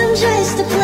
I'm just a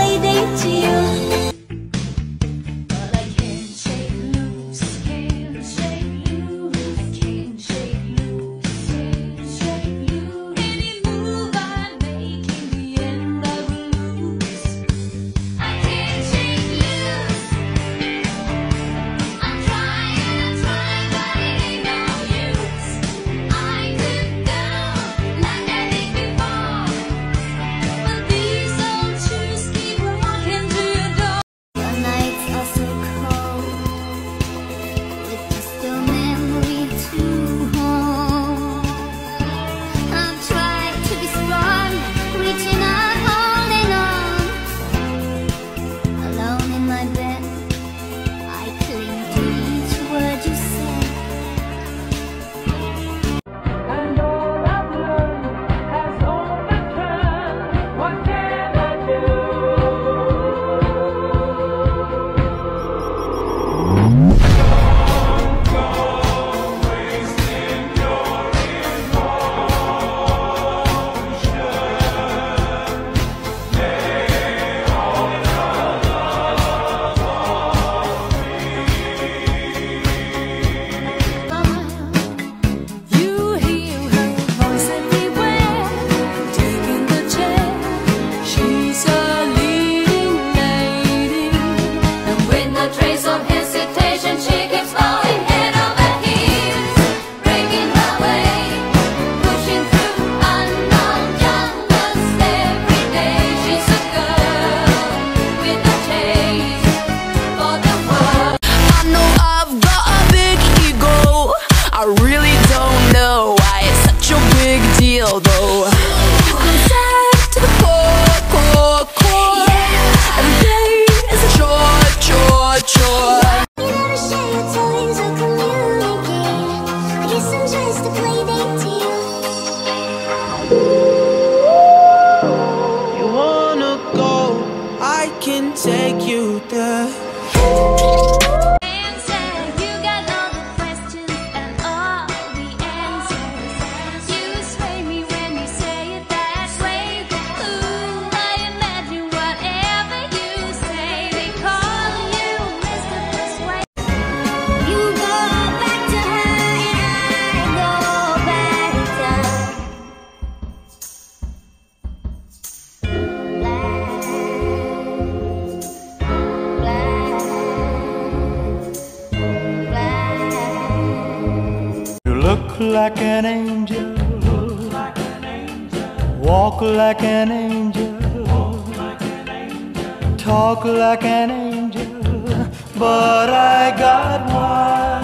can take you there. Like an angel. Walk like an angel. Talk like an angel. But I got one.